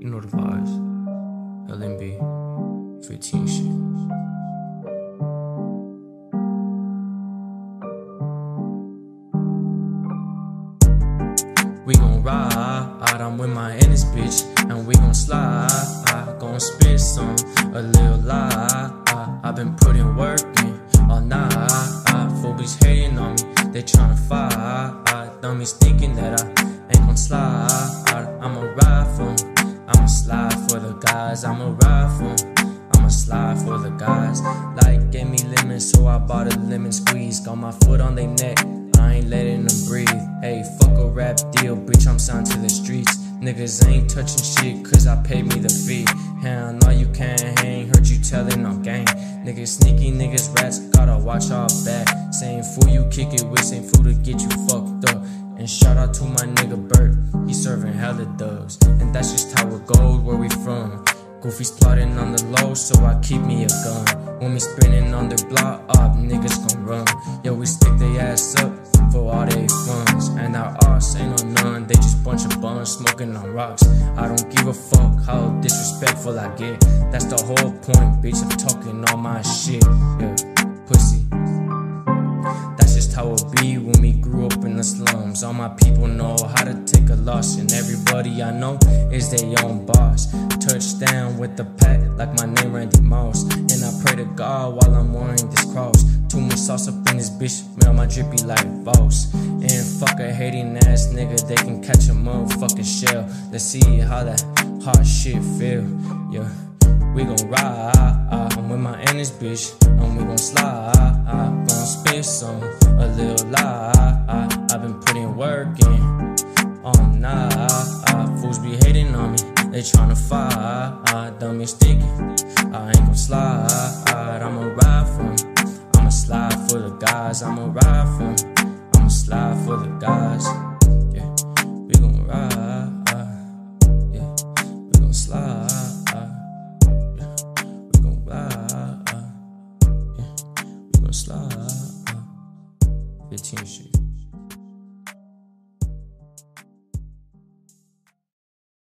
You know the vibes. LMB, 15 shit. We gon' ride, I'm with my in this bitch, and we gon' slide. I gon' spit some, a little lie. I, I been putting work in all night. Phobies hating on me, they tryna fight. Dummies thinking that I ain't gon' slide. Guys, I'ma ride for 'em. I'ma slide for the guys. Like gave me lemons, so I bought a lemon squeeze. Got my foot on their neck, I ain't letting them breathe. Hey, fuck a rap deal, bitch, I'm signed to the streets. Niggas ain't touching shit, cause I paid me the fee. Hell no, you can't hang, heard you telling on gang. Niggas sneaky, niggas rats, gotta watch our back. Same fool you kick it with, same fool to get you fucked up. Shout out to my nigga Bert, he serving hella dubs. And that's just how it goes where we from. Goofy's plotting on the low, so I keep me a gun. When we spinning on the block, up niggas gon' run. Yo, we stick their ass up for all they funds. And our arse ain't on none, they just bunch of buns smoking on rocks. I don't give a fuck how disrespectful I get. That's the whole point, bitch. I'm talking all my shit. Yeah, pussy. That's just how it be when the slums. All my people know how to take a loss, and everybody I know is their own boss. Touchdown with the pack, like my name Randy Moss. And I pray to God while I'm wearing this cross. Too much sauce up in this bitch, man, my drippy like boss. And fuck a hating ass nigga, they can catch a motherfucking shell. Let's see how that hot shit feel, yeah. We gon' ride, I'm with my in bitch, and we gon' slide. I gon' spit some, a little lie. I, I been putting work oh, in all night. Fools be hating on me, they tryna fight. Dummies thinking I ain't gon' slide. I'ma ride for 'em. I'ma slide for the guys. I'ma ride for 'em. I'ma slide for the guys. Yeah, we gon' ride. Yeah, we gon' slide. Yeah, we gon' ride. Yeah, we gon' slide. 15 shit.